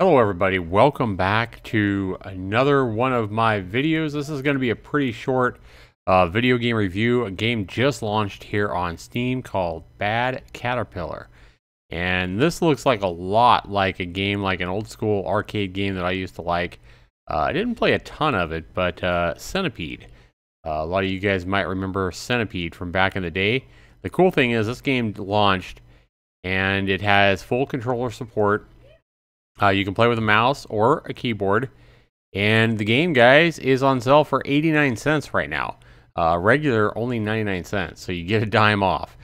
Hello everybody, welcome back to another one of my videos. This is going to be a pretty short uh, video game review. A game just launched here on Steam called Bad Caterpillar. And this looks like a lot like a game like an old school arcade game that I used to like. Uh, I didn't play a ton of it, but uh, Centipede. Uh, a lot of you guys might remember Centipede from back in the day. The cool thing is this game launched and it has full controller support uh, you can play with a mouse or a keyboard. And the game, guys, is on sale for 89 cents right now. Uh, regular, only 99 cents. So you get a dime off.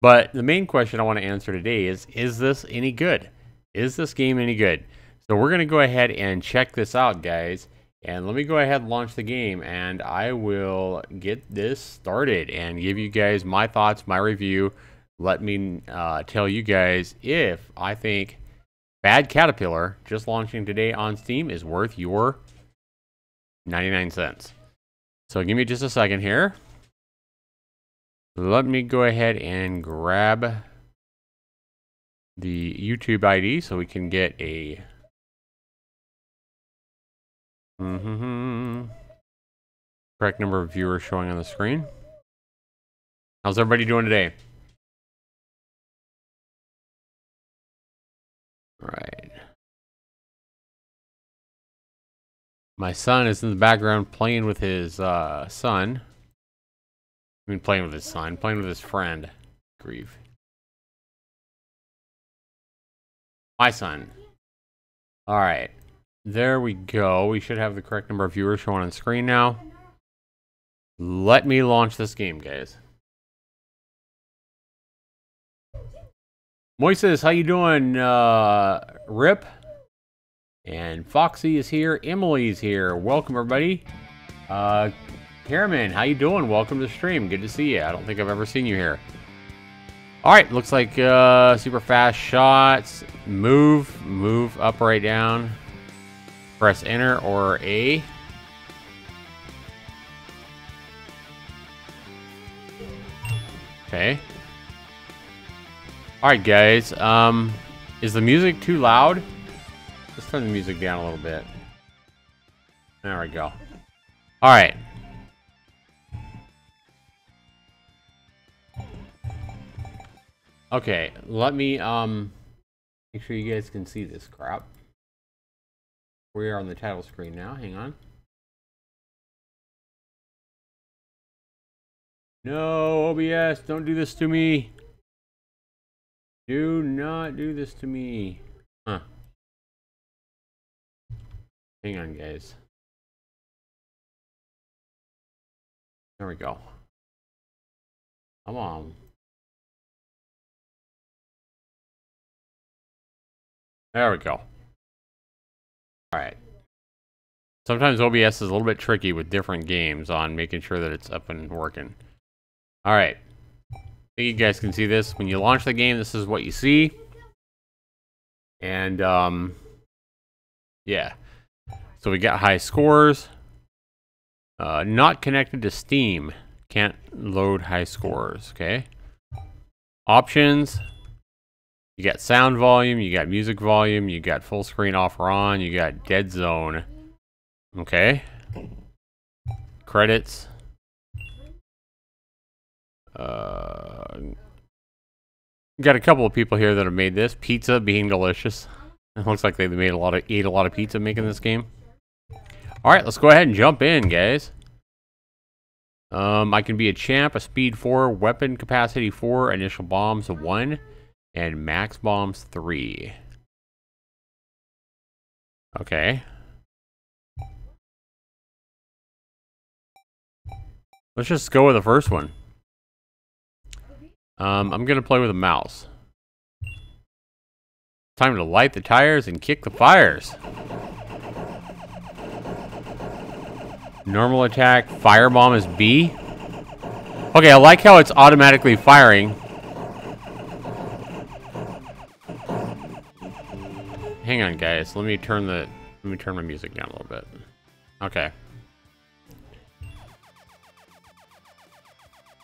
But the main question I want to answer today is Is this any good? Is this game any good? So we're going to go ahead and check this out, guys. And let me go ahead and launch the game and I will get this started and give you guys my thoughts, my review. Let me uh, tell you guys if I think Bad Caterpillar, just launching today on Steam, is worth your 99 cents. So give me just a second here. Let me go ahead and grab the YouTube ID so we can get a mm -hmm, correct number of viewers showing on the screen. How's everybody doing today? Right. My son is in the background playing with his uh, son. I mean, playing with his son, playing with his friend. Grieve. My son. All right. There we go. We should have the correct number of viewers showing on screen now. Let me launch this game, guys. Moises, how you doing? Uh, Rip. And Foxy is here. Emily's here. Welcome, everybody. Uh, Karaman, how you doing? Welcome to the stream. Good to see you. I don't think I've ever seen you here. All right, looks like uh, super fast shots. Move, move up, right, down. Press enter or A. Okay. Alright guys, um, is the music too loud? Let's turn the music down a little bit. There we go. Alright. Okay, let me, um, make sure you guys can see this crap. We are on the title screen now, hang on. No, OBS, don't do this to me. Do not do this to me. Huh. Hang on, guys. There we go. Come on. There we go. Alright. Sometimes OBS is a little bit tricky with different games on making sure that it's up and working. Alright you guys can see this. When you launch the game, this is what you see. And, um, yeah. So we got high scores. Uh, not connected to Steam. Can't load high scores, okay? Options. You got sound volume, you got music volume, you got full screen off or on, you got dead zone. Okay. Credits. Uh, got a couple of people here that have made this. Pizza being delicious. It looks like they made a lot of ate a lot of pizza making this game. All right, let's go ahead and jump in, guys. Um, I can be a champ, a speed four, weapon capacity four, initial bombs one, and max bombs three. Okay. Let's just go with the first one. Um, I'm going to play with a mouse. Time to light the tires and kick the fires. Normal attack, firebomb is B. Okay, I like how it's automatically firing. Hang on, guys. Let me turn the let me turn my music down a little bit. Okay.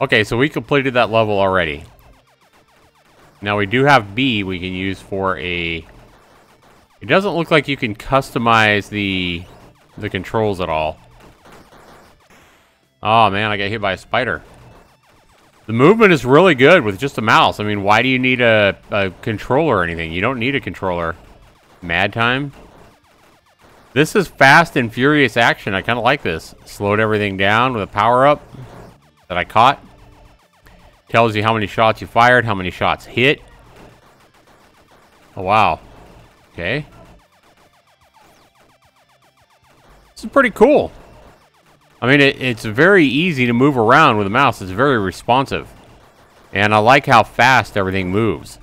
Okay, so we completed that level already. Now we do have B we can use for a It doesn't look like you can customize the the controls at all. Oh man, I got hit by a spider. The movement is really good with just a mouse. I mean, why do you need a, a controller or anything? You don't need a controller. Mad time? This is fast and furious action. I kind of like this. Slowed everything down with a power-up that I caught. Tells you how many shots you fired, how many shots hit. Oh, wow. Okay. This is pretty cool. I mean, it, it's very easy to move around with a mouse. It's very responsive. And I like how fast everything moves.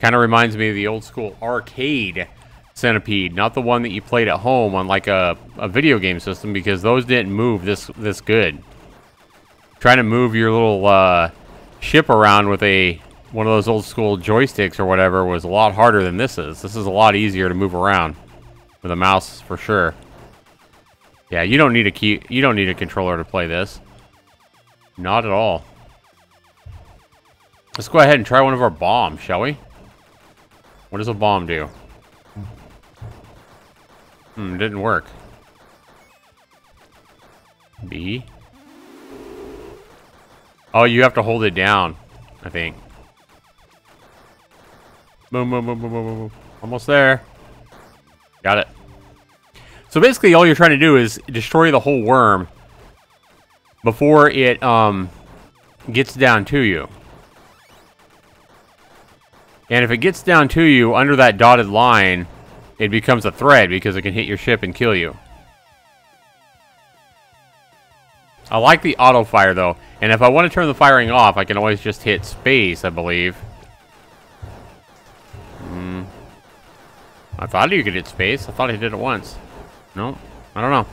Kind of reminds me of the old school arcade Centipede, not the one that you played at home on like a, a video game system because those didn't move this this good. Trying to move your little uh, ship around with a one of those old school joysticks or whatever was a lot harder than this is. This is a lot easier to move around with a mouse for sure. Yeah, you don't need a key. You don't need a controller to play this. Not at all. Let's go ahead and try one of our bombs, shall we? What does a bomb do? Hmm, didn't work. B. Oh, you have to hold it down, I think. Boom, boom, boom, boom, boom, boom. Almost there. Got it. So basically, all you're trying to do is destroy the whole worm before it um, gets down to you. And if it gets down to you under that dotted line, it becomes a threat because it can hit your ship and kill you. I like the auto fire though, and if I want to turn the firing off, I can always just hit space, I believe. Hmm. I thought you could hit space. I thought I did it once. No, I don't know.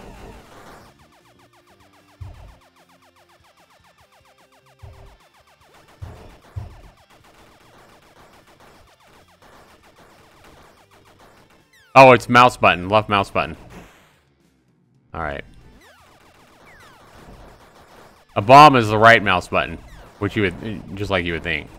Oh, it's mouse button. Left mouse button. Alright. A bomb is the right mouse button. Which you would... Just like you would think.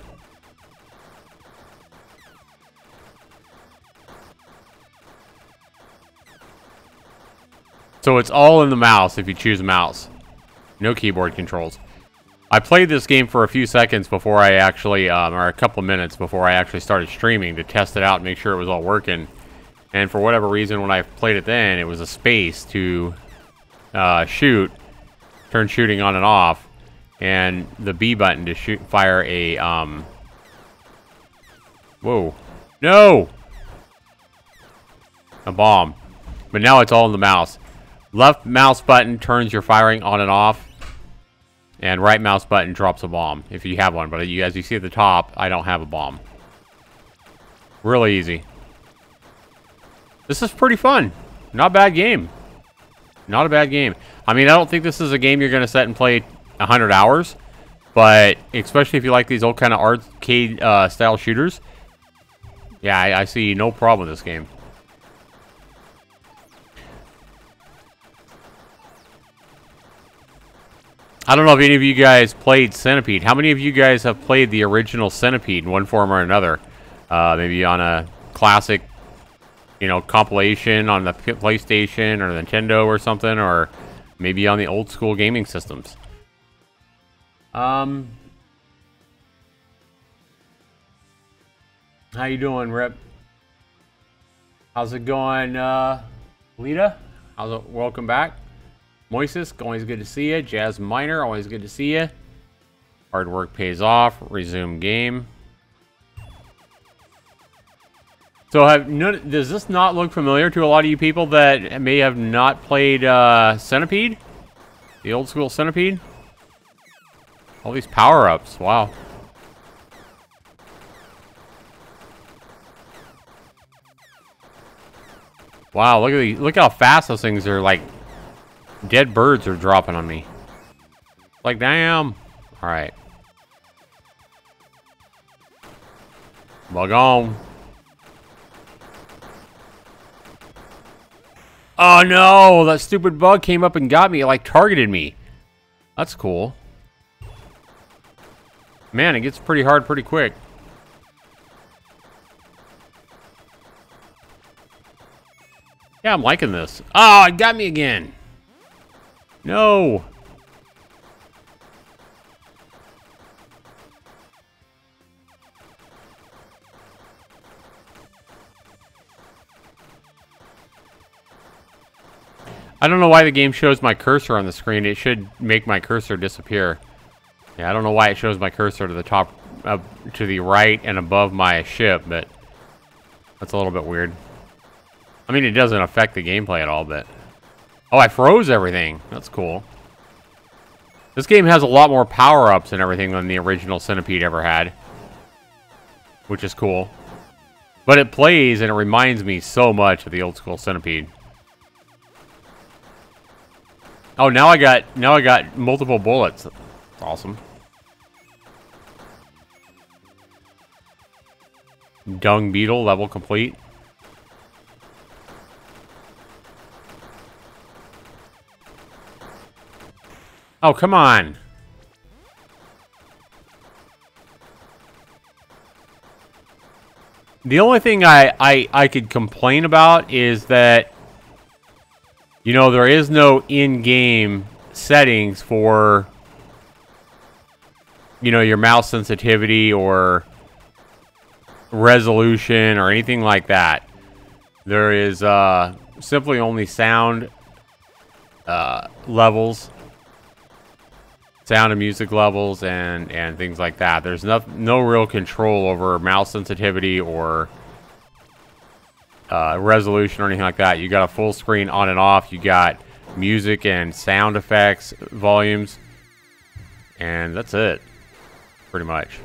So it's all in the mouse if you choose mouse. No keyboard controls. I played this game for a few seconds before I actually, um, or a couple minutes before I actually started streaming to test it out and make sure it was all working. And for whatever reason, when I played it then, it was a space to uh, shoot, turn shooting on and off, and the B button to shoot, fire a, um, whoa, no, a bomb. But now it's all in the mouse. Left mouse button turns your firing on and off, and right mouse button drops a bomb, if you have one. But you, as you see at the top, I don't have a bomb. Really easy. This is pretty fun. Not bad game. Not a bad game. I mean, I don't think this is a game you're going to set and play 100 hours. But especially if you like these old kind of arcade uh, style shooters. Yeah, I, I see no problem with this game. I don't know if any of you guys played Centipede. How many of you guys have played the original Centipede in one form or another? Uh, maybe on a classic you know, compilation on the PlayStation or Nintendo or something, or maybe on the old school gaming systems. Um, how you doing, Rip? How's it going, uh, Lita? How's it? Welcome back. Moises, always good to see you. Jazz Miner, always good to see you. Hard work pays off. Resume game. So have does this not look familiar to a lot of you people that may have not played uh, Centipede? The old school Centipede? All these power-ups, wow. Wow, look at the, look how fast those things are like dead birds are dropping on me. Like damn. Alright. Bug on. Oh no, that stupid bug came up and got me, like targeted me. That's cool. Man, it gets pretty hard pretty quick. Yeah, I'm liking this. Oh, it got me again. No. I don't know why the game shows my cursor on the screen. It should make my cursor disappear. Yeah, I don't know why it shows my cursor to the top, uh, to the right and above my ship, but that's a little bit weird. I mean, it doesn't affect the gameplay at all, but... Oh, I froze everything. That's cool. This game has a lot more power-ups and everything than the original Centipede ever had. Which is cool. But it plays and it reminds me so much of the old school Centipede. Oh, now I got now I got multiple bullets. Awesome. Dung Beetle level complete. Oh, come on. The only thing I, I, I could complain about is that you know, there is no in-game settings for, you know, your mouse sensitivity or resolution or anything like that. There is uh, simply only sound uh, levels, sound and music levels, and and things like that. There's no no real control over mouse sensitivity or uh, resolution or anything like that. You got a full screen on and off. You got music and sound effects volumes. And that's it. Pretty much.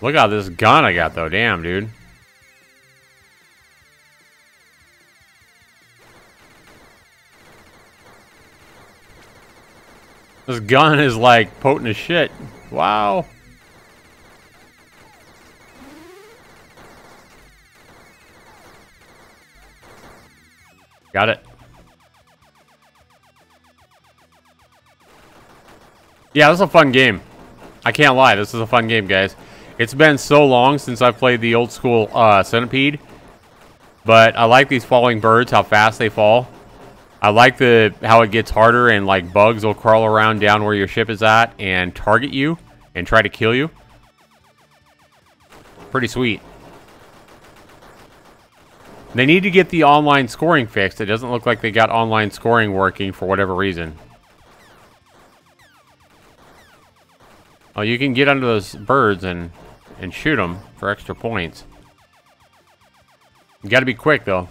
Look at this gun I got though. Damn, dude. This gun is like potent as shit. Wow. Got it. Yeah, this is a fun game. I can't lie, this is a fun game, guys. It's been so long since I've played the old school uh, Centipede. But I like these falling birds, how fast they fall. I like the how it gets harder and like bugs will crawl around down where your ship is at and target you and try to kill you. Pretty sweet. They need to get the online scoring fixed. It doesn't look like they got online scoring working for whatever reason. Oh, you can get under those birds and, and shoot them for extra points. You gotta be quick, though.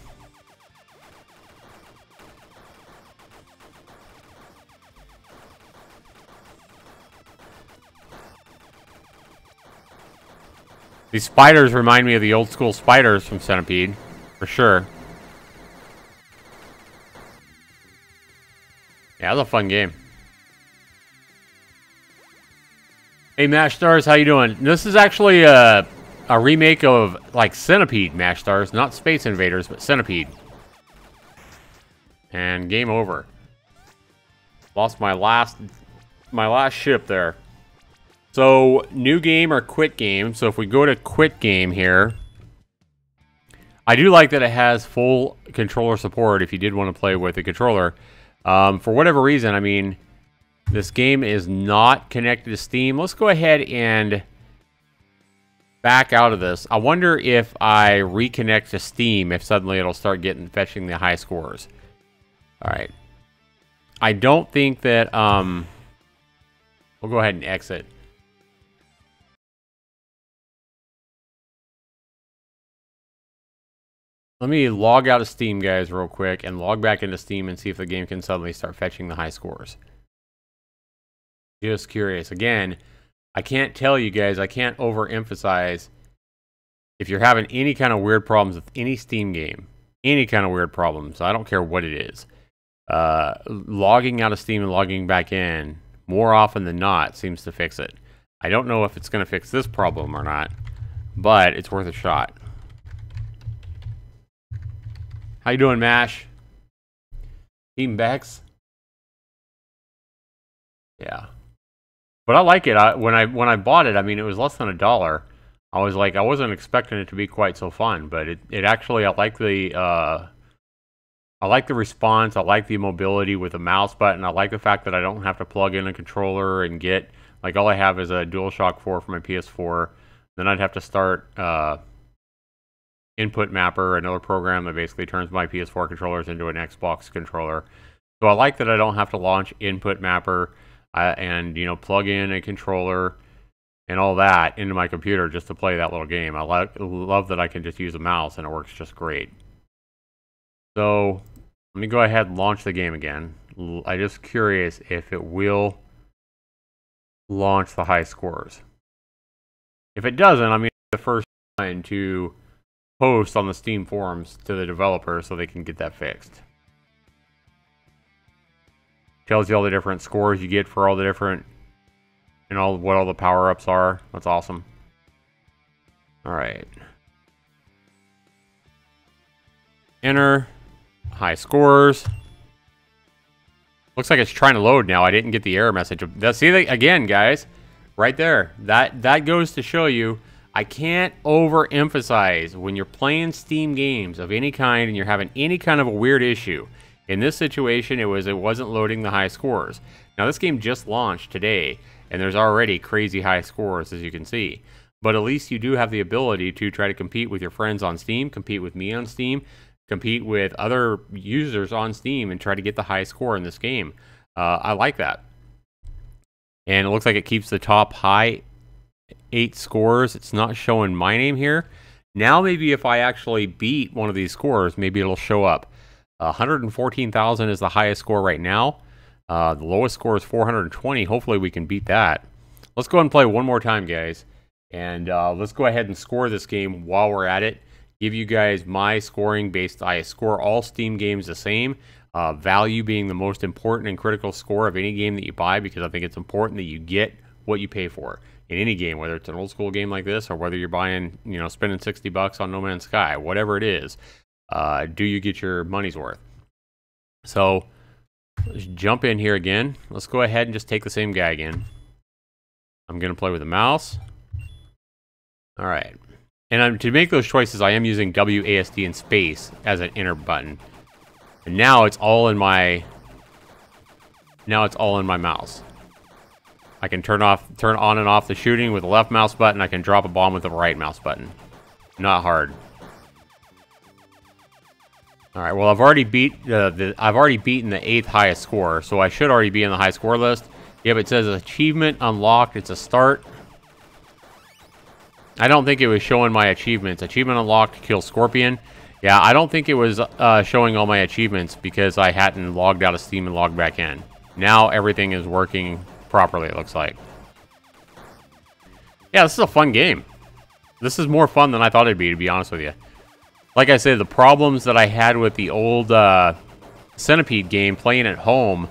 These spiders remind me of the old school spiders from Centipede. For sure. Yeah, it was a fun game. Hey, Mash Stars, how you doing? This is actually a, a remake of, like, Centipede Mash Stars. Not Space Invaders, but Centipede. And game over. Lost my last, my last ship there. So, new game or quit game. So if we go to quit game here... I do like that it has full controller support if you did want to play with a controller. Um, for whatever reason, I mean, this game is not connected to Steam. Let's go ahead and back out of this. I wonder if I reconnect to Steam, if suddenly it'll start getting fetching the high scores. All right. I don't think that, um, we'll go ahead and exit. Let me log out of Steam, guys, real quick, and log back into Steam and see if the game can suddenly start fetching the high scores. Just curious. Again, I can't tell you guys, I can't overemphasize if you're having any kind of weird problems with any Steam game, any kind of weird problems, I don't care what it is, uh, logging out of Steam and logging back in more often than not seems to fix it. I don't know if it's going to fix this problem or not, but it's worth a shot. How you doing, Mash? Team Bex? Yeah. But I like it. I, when I when I bought it, I mean, it was less than a dollar. I was like, I wasn't expecting it to be quite so fun, but it, it actually, I like the, uh, I like the response. I like the mobility with the mouse button. I like the fact that I don't have to plug in a controller and get, like all I have is a DualShock 4 for my PS4. Then I'd have to start, uh, Input Mapper, another program that basically turns my PS4 controllers into an Xbox controller. So I like that I don't have to launch Input Mapper uh, and, you know, plug in a controller and all that into my computer just to play that little game. I like love that I can just use a mouse and it works just great. So let me go ahead and launch the game again. I'm just curious if it will launch the high scores. If it doesn't, I mean the first one to post on the Steam forums to the developer so they can get that fixed. Tells you all the different scores you get for all the different and all what all the power-ups are. That's awesome. Alright. Enter. High scores. Looks like it's trying to load now. I didn't get the error message. See, again, guys. Right there. That, that goes to show you I can't overemphasize when you're playing Steam games of any kind and you're having any kind of a weird issue. In this situation, it was it wasn't loading the high scores. Now this game just launched today, and there's already crazy high scores as you can see. But at least you do have the ability to try to compete with your friends on Steam, compete with me on Steam, compete with other users on Steam, and try to get the high score in this game. Uh, I like that. And it looks like it keeps the top high eight scores. It's not showing my name here. Now maybe if I actually beat one of these scores, maybe it'll show up. 114,000 is the highest score right now. Uh, the lowest score is 420. Hopefully we can beat that. Let's go ahead and play one more time, guys. And uh, let's go ahead and score this game while we're at it. Give you guys my scoring based. I score all Steam games the same. Uh, value being the most important and critical score of any game that you buy because I think it's important that you get what you pay for in any game, whether it's an old school game like this or whether you're buying, you know, spending 60 bucks on No Man's Sky, whatever it is uh, do you get your money's worth? So let's jump in here again. Let's go ahead and just take the same guy again. I'm going to play with the mouse. All right. And I'm, to make those choices, I am using WASD and space as an enter button. And now it's all in my... Now it's all in my mouse. I can turn off, turn on and off the shooting with the left mouse button. I can drop a bomb with the right mouse button. Not hard. All right. Well, I've already beat uh, the I've already beaten the eighth highest score, so I should already be in the high score list. Yep, it says achievement unlocked. It's a start. I don't think it was showing my achievements. Achievement unlocked, kill Scorpion. Yeah, I don't think it was uh, showing all my achievements because I hadn't logged out of Steam and logged back in. Now everything is working properly, it looks like. Yeah, this is a fun game. This is more fun than I thought it'd be, to be honest with you like I said, the problems that I had with the old uh, Centipede game playing at home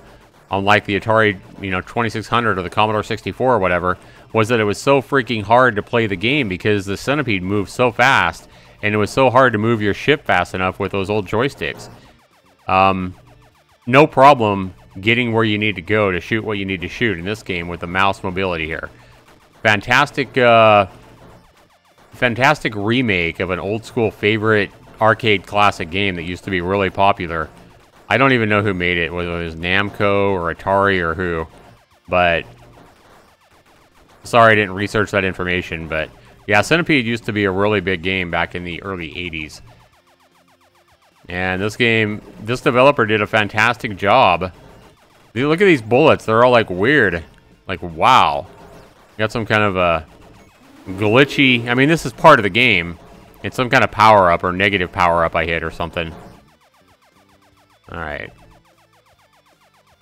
on like the Atari, you know, 2600 or the Commodore 64 or whatever, was that it was so freaking hard to play the game because the Centipede moved so fast and it was so hard to move your ship fast enough with those old joysticks. Um, no problem getting where you need to go to shoot what you need to shoot in this game with the mouse mobility here. Fantastic uh, fantastic remake of an old school favorite arcade classic game that used to be really popular. I don't even know who made it, whether it was Namco or Atari or who, but sorry I didn't research that information, but yeah, Centipede used to be a really big game back in the early 80s. And this game, this developer did a fantastic job. Look at these bullets, they're all like weird. Like, wow. Got some kind of a glitchy. I mean, this is part of the game. It's some kind of power-up or negative power-up I hit or something. Alright.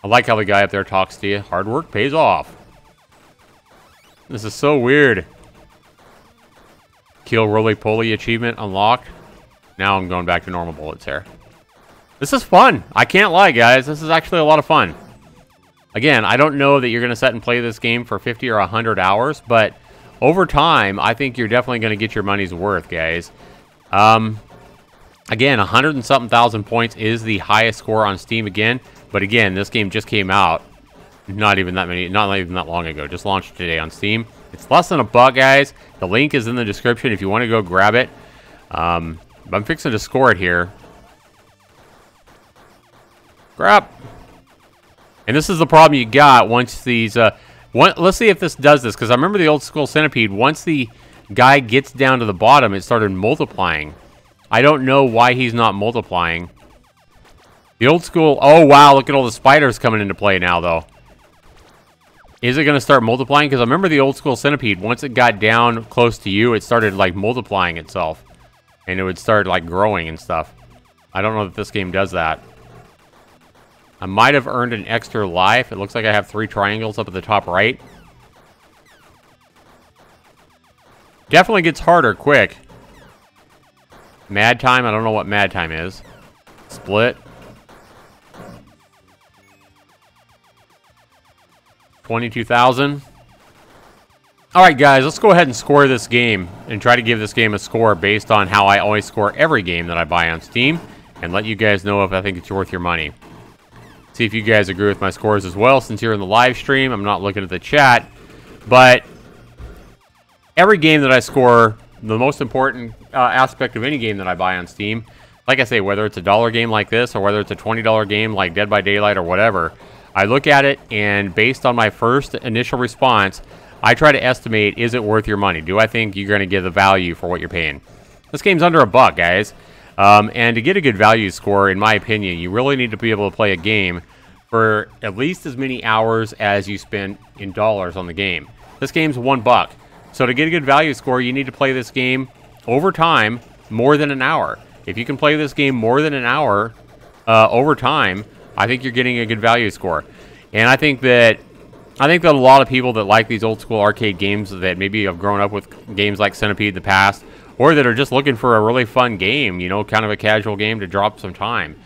I like how the guy up there talks to you. Hard work pays off. This is so weird. Kill roly-poly achievement unlocked. Now I'm going back to normal bullets here. This is fun. I can't lie, guys. This is actually a lot of fun. Again, I don't know that you're going to set and play this game for 50 or 100 hours, but over time, I think you're definitely going to get your money's worth, guys. Um, again, 100 and something thousand points is the highest score on Steam again. But again, this game just came out not even that many, not even that long ago. Just launched today on Steam. It's less than a buck, guys. The link is in the description if you want to go grab it. Um, I'm fixing to score it here. Grab. And this is the problem you got once these... Uh, one, let's see if this does this, because I remember the old school centipede. Once the guy gets down to the bottom, it started multiplying. I don't know why he's not multiplying. The old school... Oh, wow, look at all the spiders coming into play now, though. Is it going to start multiplying? Because I remember the old school centipede. Once it got down close to you, it started, like, multiplying itself. And it would start, like, growing and stuff. I don't know that this game does that. I might have earned an extra life. It looks like I have three triangles up at the top right. Definitely gets harder quick. Mad time, I don't know what mad time is. Split. 22,000. Alright guys, let's go ahead and score this game and try to give this game a score based on how I always score every game that I buy on Steam and let you guys know if I think it's worth your money. See if you guys agree with my scores as well since you're in the live stream. I'm not looking at the chat, but every game that I score, the most important uh, aspect of any game that I buy on Steam, like I say, whether it's a dollar game like this or whether it's a $20 game like Dead by Daylight or whatever, I look at it and based on my first initial response, I try to estimate, is it worth your money? Do I think you're going to get the value for what you're paying? This game's under a buck, guys. Um, and to get a good value score, in my opinion, you really need to be able to play a game for at least as many hours as you spend in dollars on the game. This game's one buck. So to get a good value score, you need to play this game over time more than an hour. If you can play this game more than an hour uh, over time, I think you're getting a good value score. And I think that I think that a lot of people that like these old school arcade games that maybe have grown up with games like Centipede in the past, or that are just looking for a really fun game, you know, kind of a casual game to drop some time.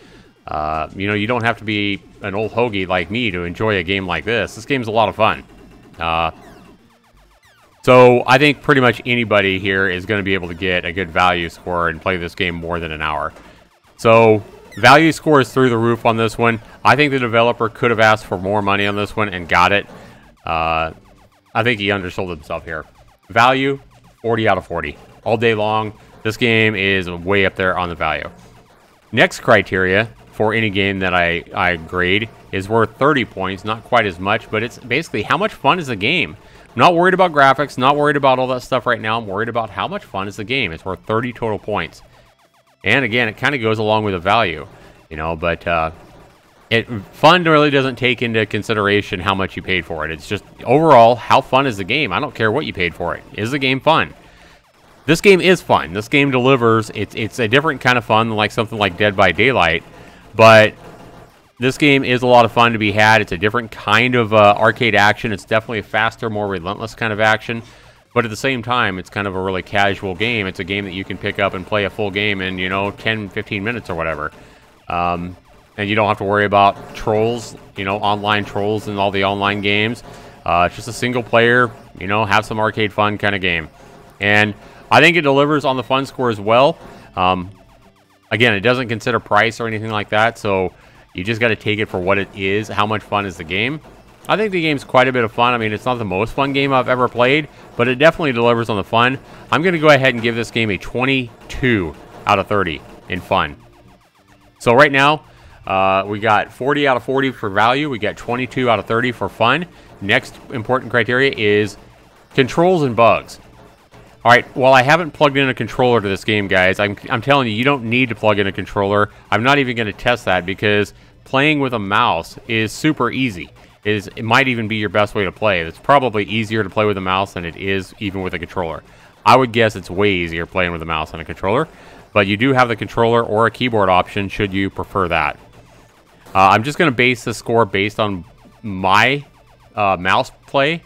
Uh, you know, you don't have to be an old hoagie like me to enjoy a game like this. This game's a lot of fun. Uh, so I think pretty much anybody here is going to be able to get a good value score and play this game more than an hour. So Value score is through the roof on this one. I think the developer could have asked for more money on this one and got it. Uh, I think he undersold himself here. Value, 40 out of 40. All day long, this game is way up there on the value. Next criteria for any game that I, I grade is worth 30 points. Not quite as much, but it's basically how much fun is the game. I'm not worried about graphics, not worried about all that stuff right now. I'm worried about how much fun is the game. It's worth 30 total points. And again, it kind of goes along with the value, you know, but uh, it fun really doesn't take into consideration how much you paid for it. It's just overall, how fun is the game? I don't care what you paid for it. Is the game fun? This game is fun. This game delivers. It's it's a different kind of fun than like something like Dead by Daylight, but this game is a lot of fun to be had. It's a different kind of uh, arcade action. It's definitely a faster, more relentless kind of action. But at the same time, it's kind of a really casual game. It's a game that you can pick up and play a full game in, you know, 10, 15 minutes or whatever. Um, and you don't have to worry about trolls, you know, online trolls in all the online games. Uh, it's just a single player, you know, have some arcade fun kind of game. And I think it delivers on the fun score as well. Um, again, it doesn't consider price or anything like that, so you just got to take it for what it is. How much fun is the game? I think the game's quite a bit of fun. I mean, it's not the most fun game I've ever played, but it definitely delivers on the fun. I'm going to go ahead and give this game a 22 out of 30 in fun. So right now, uh, we got 40 out of 40 for value. We got 22 out of 30 for fun. Next important criteria is controls and bugs. All right, while I haven't plugged in a controller to this game, guys, I'm, I'm telling you, you don't need to plug in a controller. I'm not even going to test that because playing with a mouse is super easy is it might even be your best way to play. It's probably easier to play with a mouse than it is even with a controller. I would guess it's way easier playing with a mouse than a controller, but you do have the controller or a keyboard option should you prefer that. Uh, I'm just going to base the score based on my uh, mouse play,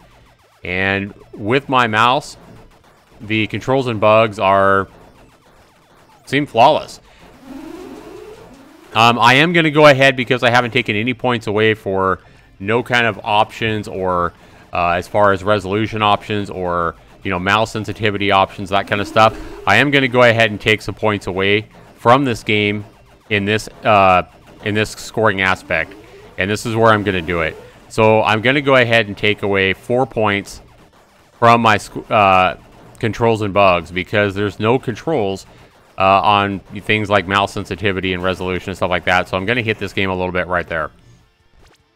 and with my mouse, the controls and bugs are seem flawless. Um, I am going to go ahead because I haven't taken any points away for no kind of options or uh, as far as resolution options or you know mouse sensitivity options, that kind of stuff. I am going to go ahead and take some points away from this game in this uh, in this scoring aspect, and this is where I'm going to do it. So I'm going to go ahead and take away four points from my uh, controls and bugs because there's no controls uh, on things like mouse sensitivity and resolution and stuff like that. So I'm going to hit this game a little bit right there.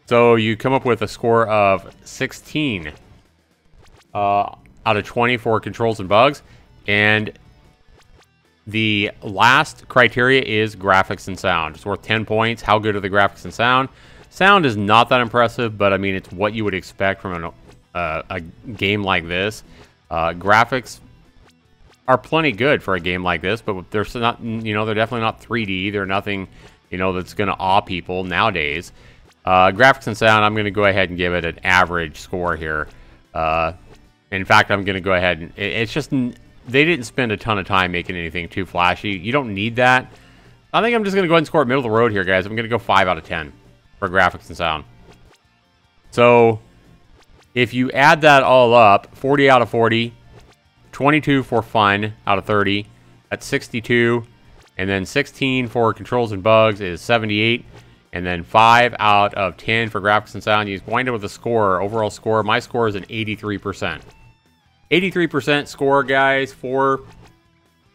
So you come up with a score of 16 uh, out of 20 for controls and bugs. And the last criteria is graphics and sound. It's worth 10 points. How good are the graphics and sound? Sound is not that impressive, but I mean, it's what you would expect from an, uh, a game like this. Uh, graphics are plenty good for a game like this, but they're not, you know, they're definitely not 3D. They're nothing, you know, that's going to awe people nowadays. Uh, graphics and sound, I'm going to go ahead and give it an average score here. Uh, in fact, I'm going to go ahead and it, it's just they didn't spend a ton of time making anything too flashy. You don't need that. I think I'm just going to go ahead and score middle of the road here, guys. I'm going to go 5 out of 10 for graphics and sound. So, if you add that all up, 40 out of 40, 22 for fun out of 30. That's 62. And then 16 for controls and bugs is 78. And then 5 out of 10 for graphics and sound. You wind up with a score, overall score. My score is an 83%. 83% score, guys, for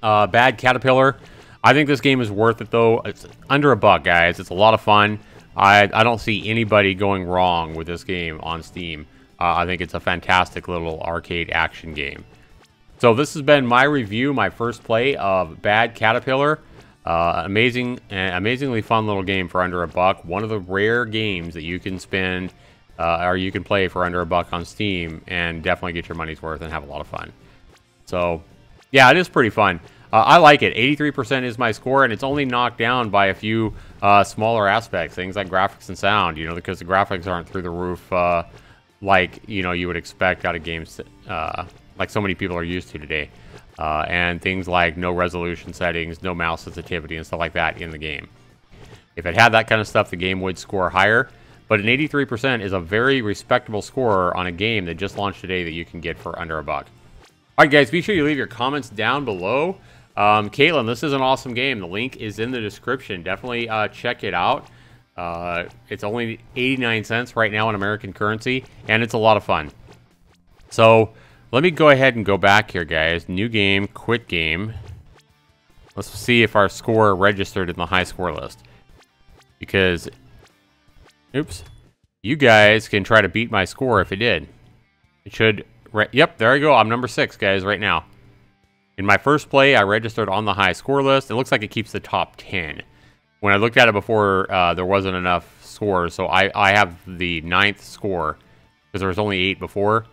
uh, Bad Caterpillar. I think this game is worth it, though. It's under a buck, guys. It's a lot of fun. I, I don't see anybody going wrong with this game on Steam. Uh, I think it's a fantastic little arcade action game. So this has been my review, my first play of Bad Caterpillar. Uh, amazing, amazingly fun little game for under a buck. One of the rare games that you can spend uh, or you can play for under a buck on Steam and definitely get your money's worth and have a lot of fun. So, yeah, it is pretty fun. Uh, I like it. 83% is my score, and it's only knocked down by a few uh, smaller aspects, things like graphics and sound, you know, because the graphics aren't through the roof uh, like, you know, you would expect out of games uh, like so many people are used to today. Uh, and things like no resolution settings, no mouse sensitivity, and stuff like that in the game. If it had that kind of stuff, the game would score higher. But an 83% is a very respectable score on a game that just launched today that you can get for under a buck. All right, guys, be sure you leave your comments down below. Um, Caitlin, this is an awesome game. The link is in the description. Definitely uh, check it out. Uh, it's only 89 cents right now in American currency, and it's a lot of fun. So, let me go ahead and go back here, guys. New game, quit game. Let's see if our score registered in the high score list. Because, oops, you guys can try to beat my score if it did. It should, yep, there I go. I'm number six, guys, right now. In my first play, I registered on the high score list. It looks like it keeps the top 10. When I looked at it before, uh, there wasn't enough scores, so I, I have the ninth score because there was only eight before.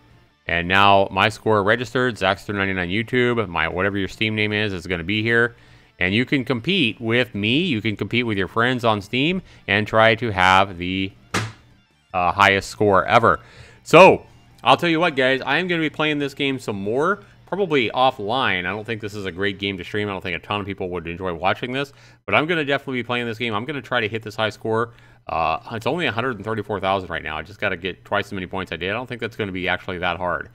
And now my score registered, Zaxtor99 YouTube, my whatever your Steam name is, is going to be here. And you can compete with me. You can compete with your friends on Steam and try to have the uh, highest score ever. So, I'll tell you what, guys. I am going to be playing this game some more, probably offline. I don't think this is a great game to stream. I don't think a ton of people would enjoy watching this. But I'm going to definitely be playing this game. I'm going to try to hit this high score. Uh, it's only 134,000 right now. I just got to get twice as many points I did. I don't think that's going to be actually that hard.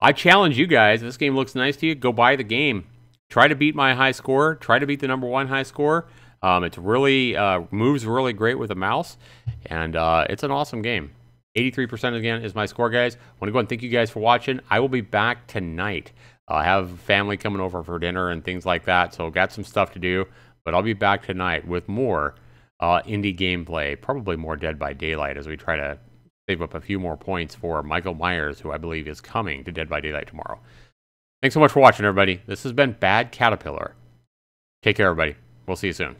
I challenge you guys. If this game looks nice to you, go buy the game. Try to beat my high score. Try to beat the number one high score. Um, it's really uh, moves really great with a mouse, and uh, it's an awesome game. 83% again is my score, guys. I want to go and thank you guys for watching. I will be back tonight. I have family coming over for dinner and things like that, so got some stuff to do. But I'll be back tonight with more uh, indie gameplay, probably more Dead by Daylight as we try to save up a few more points for Michael Myers, who I believe is coming to Dead by Daylight tomorrow. Thanks so much for watching, everybody. This has been Bad Caterpillar. Take care, everybody. We'll see you soon.